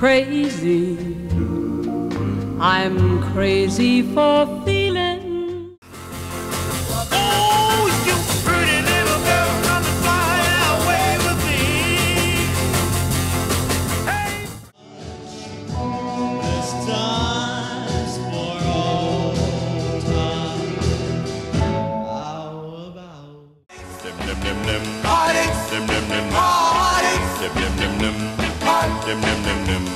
crazy. I'm crazy for feeling. Oh, you pretty little girl, come and fly away with me. Hey. This time's for old time. How about Dim dim dim dim. Dim dim dim Dim dim dim dim. Dim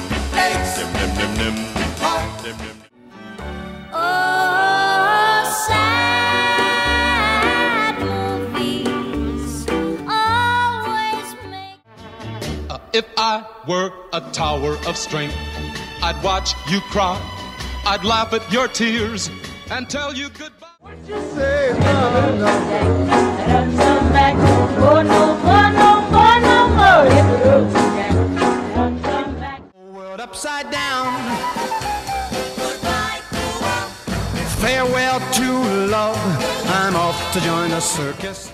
if I were a tower of strength, I'd watch you cry. I'd laugh at your tears and tell you goodbye. What'd you say? World upside down. Farewell to love. I'm off to join the circus.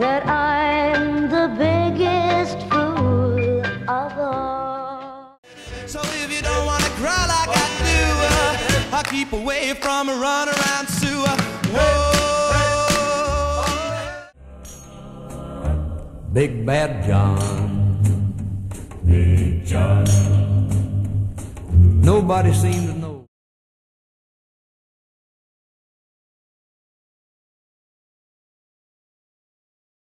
That I'm the biggest fool of all. So if you don't wanna cry like I do, uh, I'll keep away from a runaround Sue. Uh, whoa. Big Bad John. Big John. Nobody seemed to know.